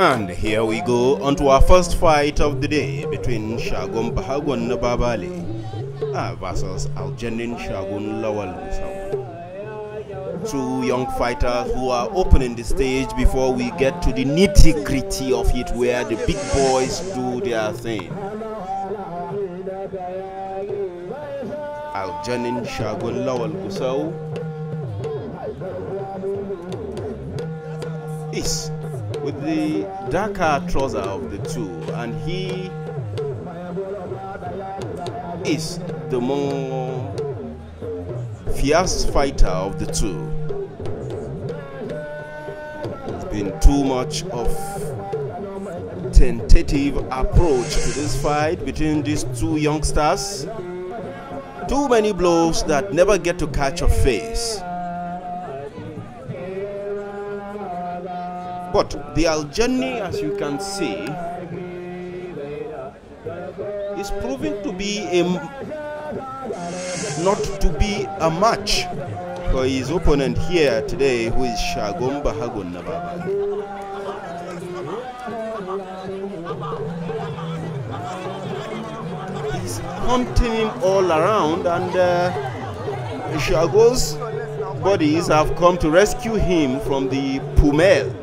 And here we go onto our first fight of the day between Shagun Bahagun Babali uh, versus Algenin Shagun Lawal Two young fighters who are opening the stage before we get to the nitty gritty of it where the big boys do their thing. Algenin Shagun Lawal Gusau is with the darker trouser of the two and he is the more fierce fighter of the two. It's been too much of tentative approach to this fight between these two youngsters. Too many blows that never get to catch a face But the Algeni, as you can see, is proving to be a not to be a match for his opponent here today, who is Shagom Bahagun Nababa. He's hunting him all around, and uh, Shago's bodies have come to rescue him from the Pumel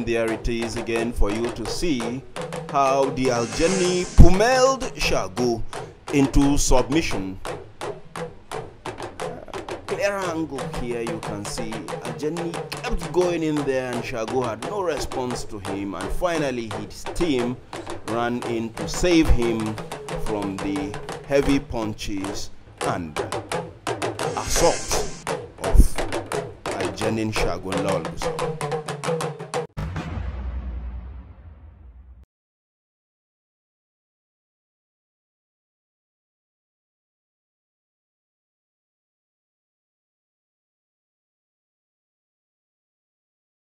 and there it is again for you to see how the Algeni pummeled Shago into submission. clear angle here you can see Algeni kept going in there and Shago had no response to him and finally his team ran in to save him from the heavy punches and assault of Algenin Shagun Lawlus.